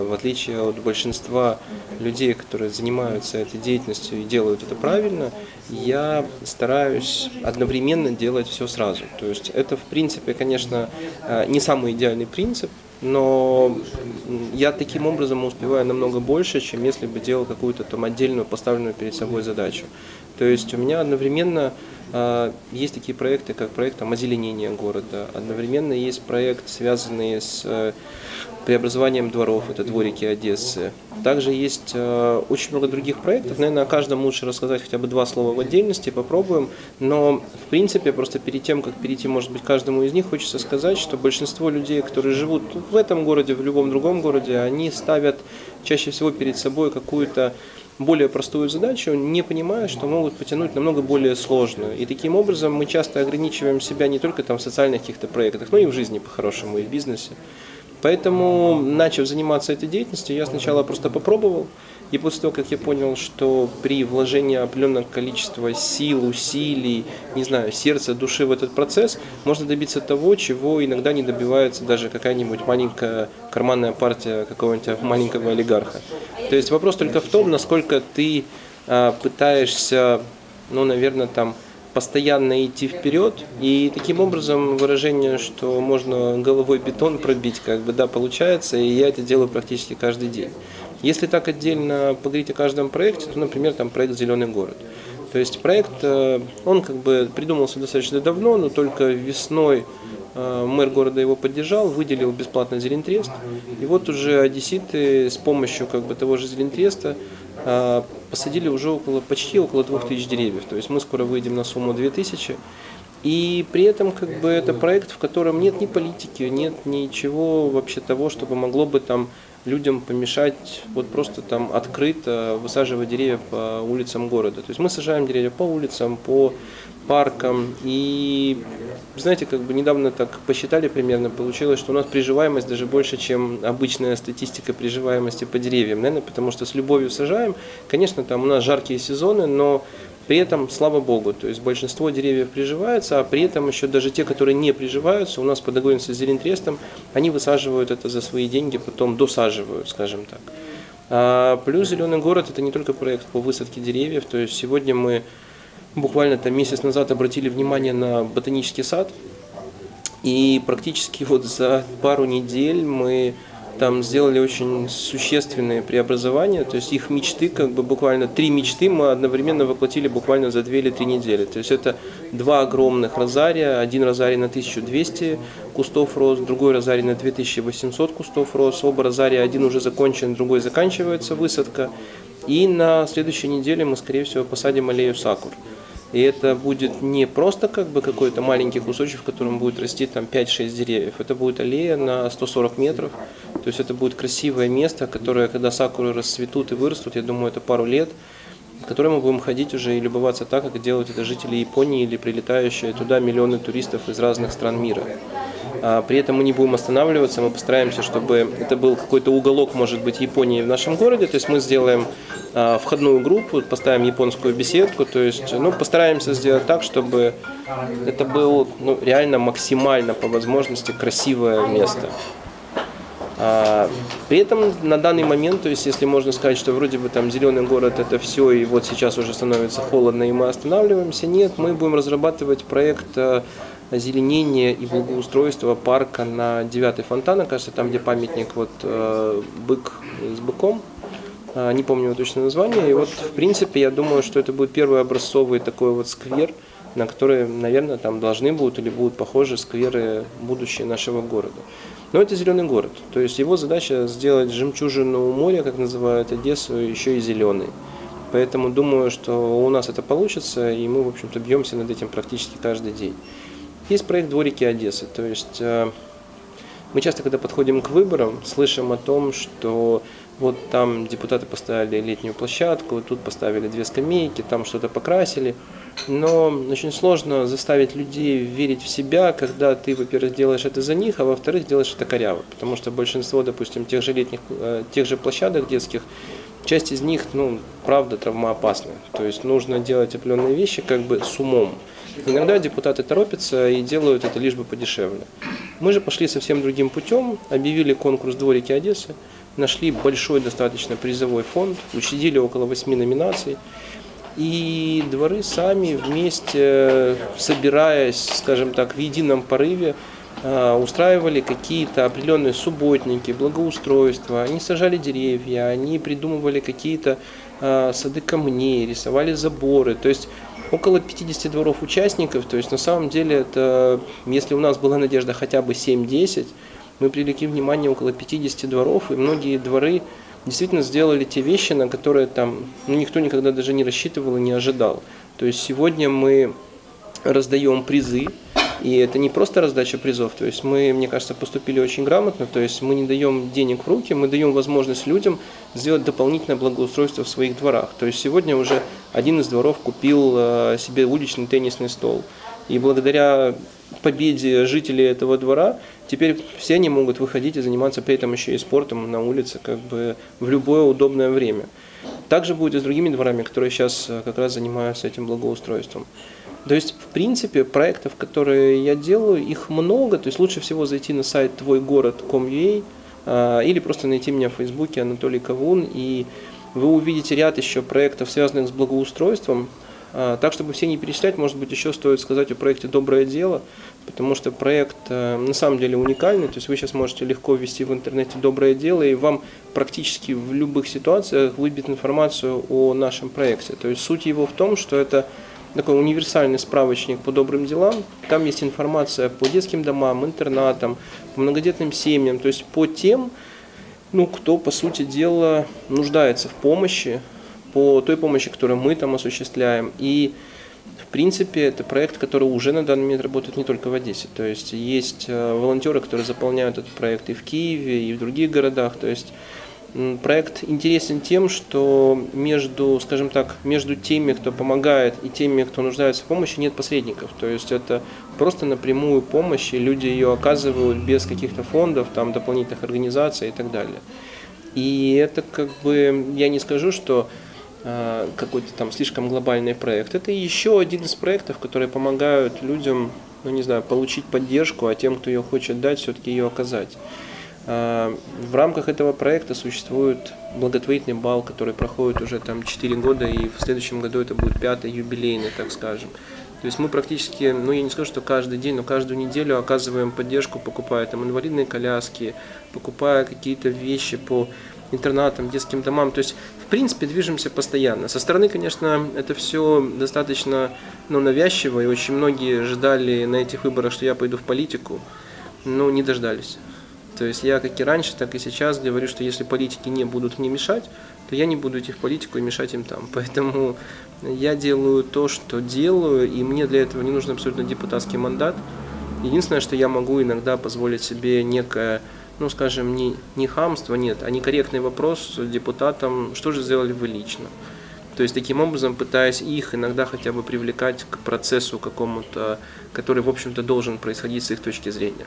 В отличие от большинства людей, которые занимаются этой деятельностью и делают это правильно, я стараюсь одновременно делать все сразу. То есть это, в принципе, конечно, э, не самый идеальный принцип, но я таким образом успеваю намного больше, чем если бы делал какую-то там отдельную поставленную перед собой задачу. То есть у меня одновременно э, есть такие проекты, как проект там, озеленения города, одновременно есть проект, связанный с э, преобразованием дворов, это дворики Одессы. Также есть э, очень много других проектов, наверное, о каждом лучше рассказать хотя бы два слова в отдельности, попробуем, но в принципе просто перед тем, как перейти, может быть, каждому из них, хочется сказать, что большинство людей, которые живут в этом городе, в любом другом городе, они ставят чаще всего перед собой какую-то более простую задачу, не понимая, что могут потянуть намного более сложную. И таким образом мы часто ограничиваем себя не только там в социальных каких-то проектах, но и в жизни по-хорошему, и в бизнесе. Поэтому, начав заниматься этой деятельностью, я сначала просто попробовал, и после того, как я понял, что при вложении определенного количества сил, усилий, не знаю, сердца, души в этот процесс, можно добиться того, чего иногда не добивается даже какая-нибудь маленькая карманная партия какого-нибудь маленького олигарха. То есть вопрос только в том, насколько ты а, пытаешься, ну, наверное, там, постоянно идти вперед. И таким образом выражение, что можно головой бетон пробить, как бы, да, получается, и я это делаю практически каждый день. Если так отдельно поговорить о каждом проекте, то, например, там проект «Зеленый город». То есть проект, э, он как бы придумался достаточно давно, но только весной э, мэр города его поддержал, выделил бесплатно Зелентрест. И вот уже одесситы с помощью как бы того же Зелентреста посадили уже около, почти около 2000 деревьев. То есть мы скоро выйдем на сумму 2000. И при этом как бы это проект, в котором нет ни политики, нет ничего вообще того, чтобы могло бы там людям помешать вот просто там открыто высаживать деревья по улицам города. То есть мы сажаем деревья по улицам, по паркам. И, знаете, как бы недавно так посчитали примерно, получилось, что у нас приживаемость даже больше, чем обычная статистика приживаемости по деревьям. Наверное, потому что с любовью сажаем. Конечно, там у нас жаркие сезоны, но при этом, слава богу, то есть большинство деревьев приживаются, а при этом еще даже те, которые не приживаются, у нас по договоренности с Зелентрестом, они высаживают это за свои деньги, потом досаживают, скажем так. А плюс «Зеленый город» – это не только проект по высадке деревьев, то есть сегодня мы буквально там месяц назад обратили внимание на ботанический сад, и практически вот за пару недель мы там сделали очень существенные преобразования, то есть их мечты, как бы буквально три мечты мы одновременно воплотили буквально за две или три недели. То есть это два огромных розария, один розарий на 1200 кустов роз, другой розарий на 2800 кустов роз, оба розария, один уже закончен, другой заканчивается высадка. И на следующей неделе мы, скорее всего, посадим аллею сакур. И это будет не просто как бы какой-то маленький кусочек, в котором будет расти там 5-6 деревьев. Это будет аллея на 140 метров. То есть это будет красивое место, которое, когда сакуры расцветут и вырастут, я думаю, это пару лет, в которое мы будем ходить уже и любоваться так, как делают это жители Японии или прилетающие туда миллионы туристов из разных стран мира. А при этом мы не будем останавливаться, мы постараемся, чтобы это был какой-то уголок, может быть, Японии в нашем городе. То есть мы сделаем а, входную группу, поставим японскую беседку, то есть ну, постараемся сделать так, чтобы это было ну, реально максимально по возможности красивое место. А, при этом на данный момент, то есть если можно сказать, что вроде бы там зеленый город это все, и вот сейчас уже становится холодно, и мы останавливаемся, нет, мы будем разрабатывать проект а, озеленения и благоустройства парка на 9 фонтана, кажется, там, где памятник вот э, бык с быком, а, не помню его точное название. И вот, в принципе, я думаю, что это будет первый образцовый такой вот сквер, на который, наверное, там должны будут или будут похожи скверы будущее нашего города. Но это зеленый город. То есть его задача сделать жемчужину моря, как называют Одессу, еще и зеленый. Поэтому думаю, что у нас это получится, и мы, в общем-то, бьемся над этим практически каждый день. Есть проект «Дворики Одессы». То есть э, мы часто, когда подходим к выборам, слышим о том, что вот там депутаты поставили летнюю площадку, тут поставили две скамейки, там что-то покрасили. Но очень сложно заставить людей верить в себя, когда ты, во-первых, делаешь это за них, а во-вторых, делаешь это коряво. Потому что большинство, допустим, тех же летних, э, тех же площадок детских, часть из них, ну, правда, травмоопасны. То есть нужно делать определенные вещи как бы с умом. Иногда депутаты торопятся и делают это лишь бы подешевле. Мы же пошли совсем другим путем, объявили конкурс «Дворики Одессы», нашли большой достаточно призовой фонд, учредили около восьми номинаций. И дворы сами вместе, собираясь, скажем так, в едином порыве, а, устраивали какие-то определенные субботники, благоустройства, они сажали деревья, они придумывали какие-то а, сады камней, рисовали заборы. То есть около 50 дворов участников, то есть на самом деле это, если у нас была надежда хотя бы 7-10, мы привлекли внимание около 50 дворов, и многие дворы действительно сделали те вещи, на которые там ну, никто никогда даже не рассчитывал и не ожидал. То есть сегодня мы раздаем призы, и это не просто раздача призов, то есть мы, мне кажется, поступили очень грамотно, то есть мы не даем денег в руки, мы даем возможность людям сделать дополнительное благоустройство в своих дворах. То есть сегодня уже один из дворов купил э, себе уличный теннисный стол. И благодаря победе жителей этого двора теперь все они могут выходить и заниматься при этом еще и спортом на улице как бы в любое удобное время. Также будет и с другими дворами, которые сейчас э, как раз занимаются этим благоустройством. То есть, в принципе, проектов, которые я делаю, их много. То есть лучше всего зайти на сайт твойгород.com.ua а, или просто найти меня в Фейсбуке Анатолий Кавун, и вы увидите ряд еще проектов, связанных с благоустройством. А, так, чтобы все не перечислять, может быть, еще стоит сказать о проекте «Доброе дело», потому что проект э, на самом деле уникальный. То есть вы сейчас можете легко ввести в интернете «Доброе дело», и вам практически в любых ситуациях выбит информацию о нашем проекте. То есть суть его в том, что это такой универсальный справочник по добрым делам. Там есть информация по детским домам, интернатам, по многодетным семьям, то есть по тем, ну, кто, по сути дела, нуждается в помощи, по той помощи, которую мы там осуществляем. И, в принципе, это проект, который уже на данный момент работает не только в Одессе. То есть есть э, волонтеры, которые заполняют этот проект и в Киеве, и в других городах. То есть Проект интересен тем, что между, скажем так, между теми, кто помогает, и теми, кто нуждается в помощи, нет посредников. То есть это просто напрямую помощь, и люди ее оказывают без каких-то фондов, там, дополнительных организаций и так далее. И это как бы, я не скажу, что какой-то там слишком глобальный проект. Это еще один из проектов, которые помогают людям, ну не знаю, получить поддержку, а тем, кто ее хочет дать, все-таки ее оказать. А, в рамках этого проекта существует благотворительный бал, который проходит уже там 4 года, и в следующем году это будет пятый юбилейный, так скажем. То есть мы практически, ну я не скажу, что каждый день, но каждую неделю оказываем поддержку, покупая там инвалидные коляски, покупая какие-то вещи по интернатам, детским домам. То есть, в принципе, движемся постоянно. Со стороны, конечно, это все достаточно ну, навязчиво, и очень многие ждали на этих выборах, что я пойду в политику, но не дождались. То есть я как и раньше, так и сейчас говорю, что если политики не будут мне мешать, то я не буду идти в политику и мешать им там. Поэтому я делаю то, что делаю, и мне для этого не нужен абсолютно депутатский мандат. Единственное, что я могу иногда позволить себе некое, ну скажем, не, не хамство, нет, а некорректный вопрос депутатам, что же сделали вы лично. То есть таким образом пытаясь их иногда хотя бы привлекать к процессу какому-то, который, в общем-то, должен происходить с их точки зрения.